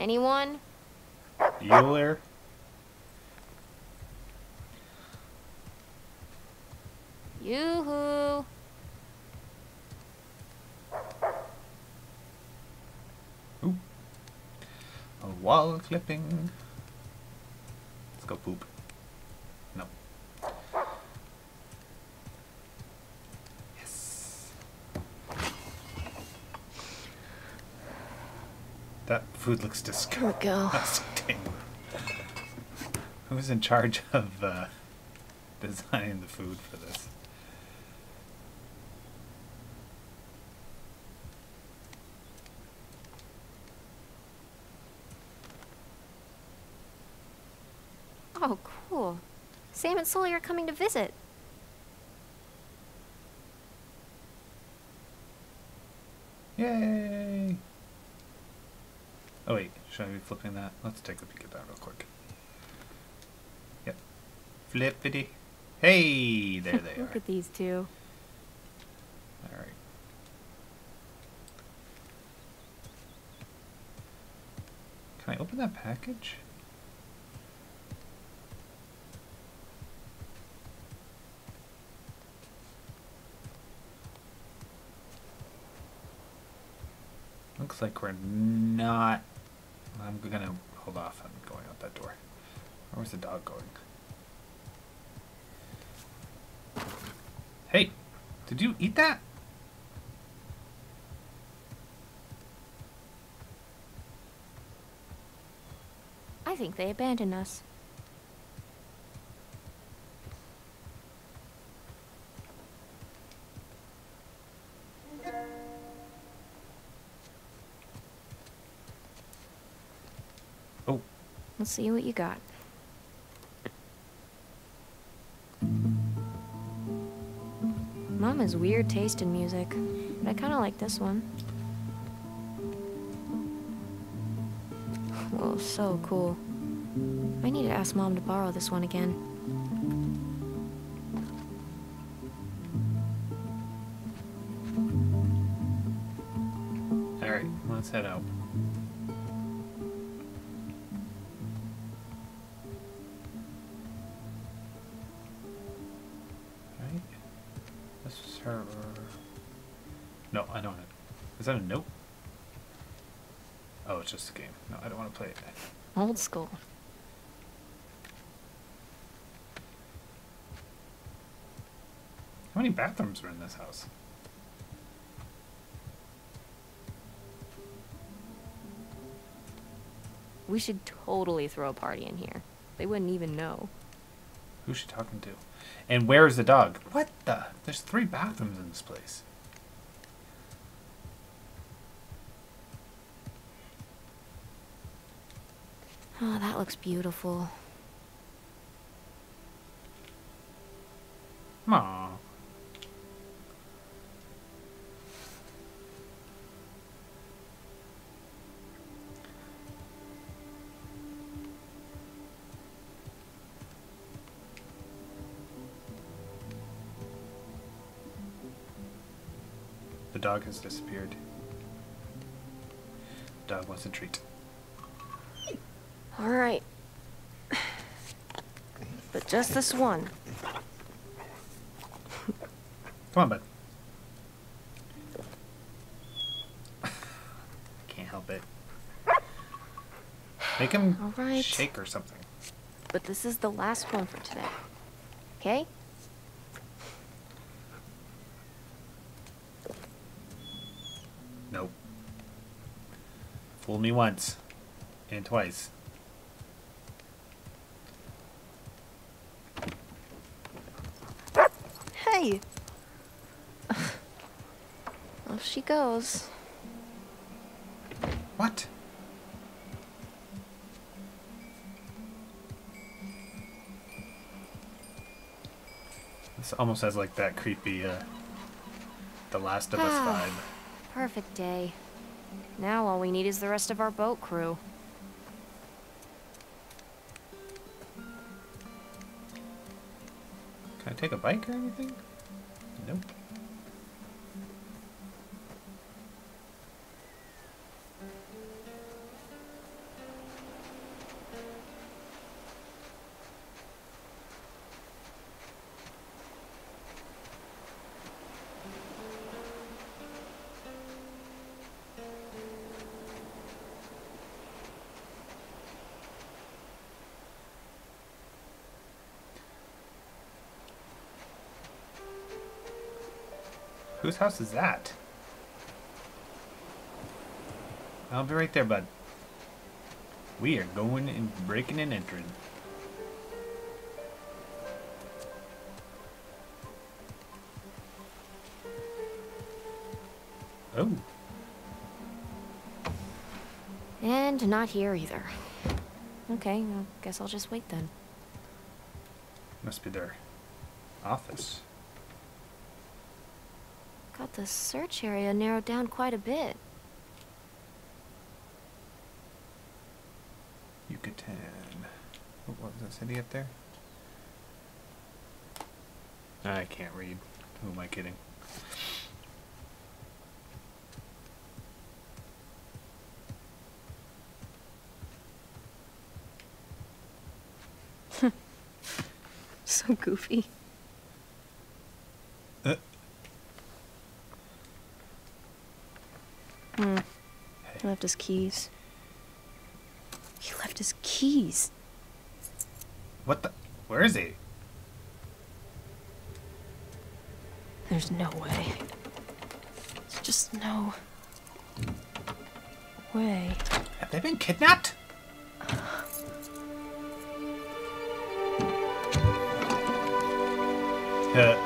Anyone? Bueller. Yoo-hoo! Ooh. A wall clipping. Let's go poop. No. Yes. That food looks Here we go. disgusting. Who's in charge of uh, designing the food for this? Oh, cool. Sam and Sully are coming to visit. Yay! Should I be flipping that? Let's take a peek at that real quick. Yep. Flippity. Hey! There they Look are. Look at these two. Alright. Can I open that package? Looks like we're not. I'm gonna hold off on going out that door. Where's the dog going? Hey, did you eat that? I think they abandoned us. Let's see what you got. Mom has weird taste in music, but I kind of like this one. Whoa, so cool. I need to ask Mom to borrow this one again. alright, let's head out. Is that a note? Oh, it's just a game. No, I don't want to play it. Old school. How many bathrooms are in this house? We should totally throw a party in here. They wouldn't even know. Who's she talking to? And where is the dog? What the? There's three bathrooms in this place. Oh, that looks beautiful. Aw. The dog has disappeared. Dog wants a treat. All right. But just this one. Come on, bud. Can't help it. Make him right. shake or something. But this is the last one for today. Okay? Nope. Fool me once. And twice. Hey! Off she goes. What? This almost has like that creepy, uh, The Last of Us vibe. Perfect day. Now all we need is the rest of our boat crew. Can I take a bike or anything? Whose house is that? I'll be right there, bud. We are going and breaking and entering. Oh, And not here either. Okay, I guess I'll just wait then. must be their office. Got the search area narrowed down quite a bit. Yucatan. What was that city up there? Ah, I can't read. Who am I kidding? So goofy. Uh, Hmm. hey. He left his keys. He left his keys. What the? Where is he? There's no way. There's just no way. Have they been kidnapped? Uh,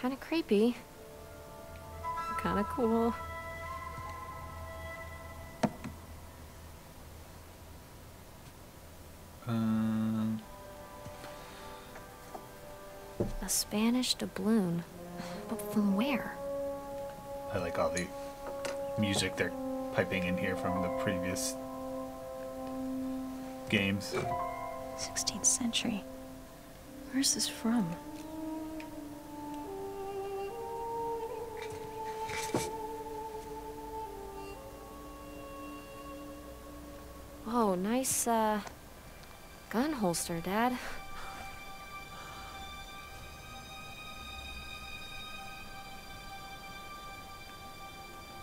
Kind of creepy. Kind of cool. Um, A Spanish doubloon. But from where? I like all the music they're piping in here from the previous games. 16th century. Where's this from? Whoa, nice, uh, gun holster, Dad.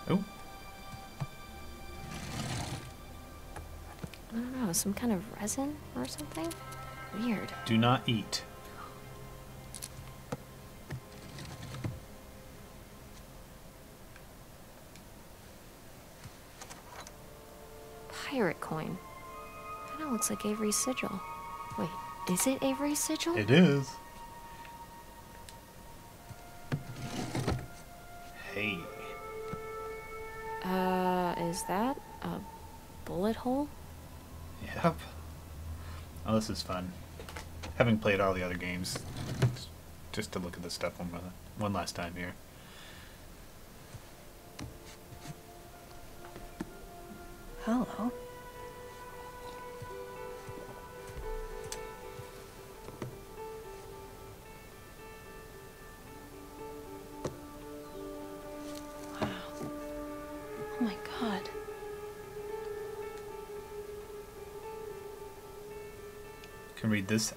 Oh, I don't know, some kind of resin or something? Weird. do not eat. Pirate coin. Looks like Avery's sigil. Wait, is it Avery's sigil? It is. Hey. Uh, is that a bullet hole? Yep. Oh, this is fun. Having played all the other games, just to look at this stuff one, one last time here. My god. Can read this.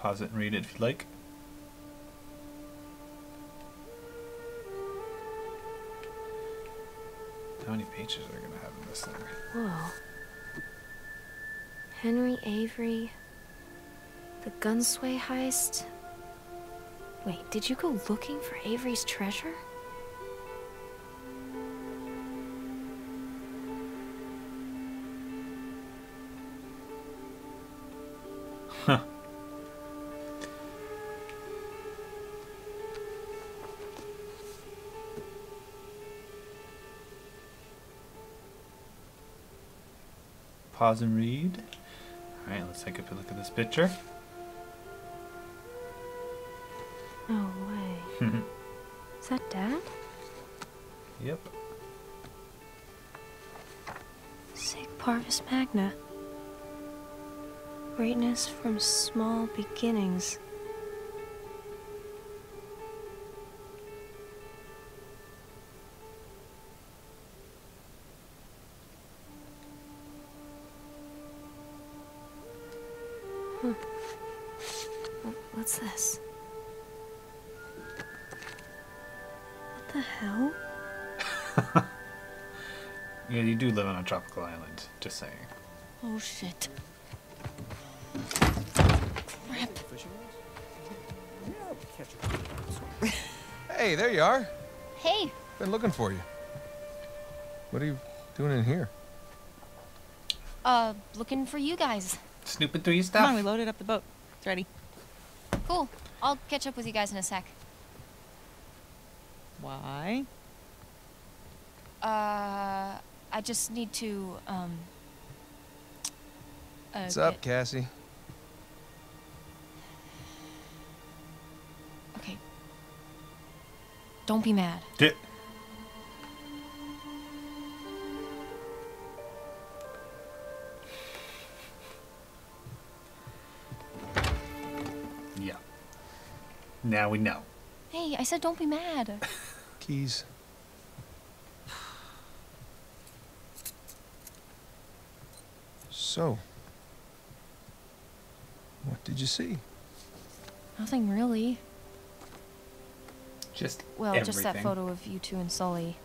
Pause it and read it if you'd like. How many pages are we gonna have in this thing? Whoa. Henry Avery. The Gunsway heist. Wait, did you go looking for Avery's treasure? Pause and read. Alright, let's take a look at this picture. No way. Is that Dad? yep. Sic Parvis Magna. Greatness from small beginnings. What's this? What the hell? Yeah, you do live on a tropical island. Just saying. Oh shit. Crap. Hey, there you are. Hey, Been looking for you. What are you doing in here? uh, looking for you guys. Snooping through your stuff. Come on, we loaded up the boat. It's ready. Cool. I'll catch up with you guys in a sec. Why? Uh, I just need to, um. Uh, What's up, Cassie? Okay. Don't be mad. Di- Now we know. Hey, I said don't be mad. Keys. So, what did you see? Nothing really. Just Well, everything. just that photo of you two and Sully.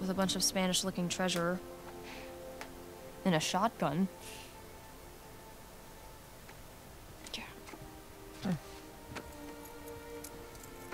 With a bunch of Spanish looking treasure. And a shotgun.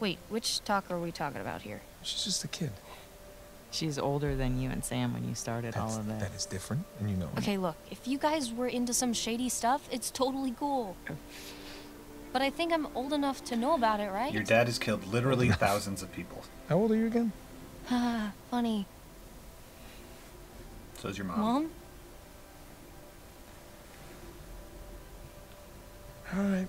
Wait, which talk are we talking about here? She's just a kid. She's older than you and Sam when you started That's, all of this. that is different, and you know it. Okay, look, if you guys were into some shady stuff, it's totally cool. But I think I'm old enough to know about it, right? Your dad has killed literally thousands of people. How old are you again? Haha, funny. So is your mom. Mom? All right.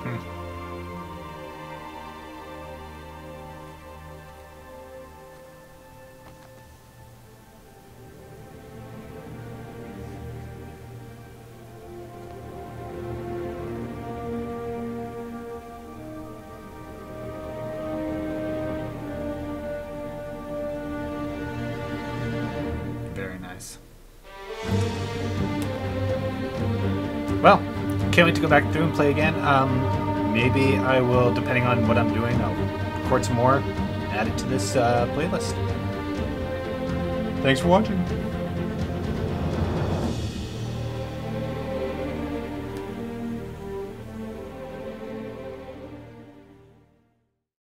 Hmm. Very nice. Well, can't wait to go back through and play again. Um, maybe I will, depending on what I'm doing, I'll record some more, add it to this uh, playlist. Thanks for watching.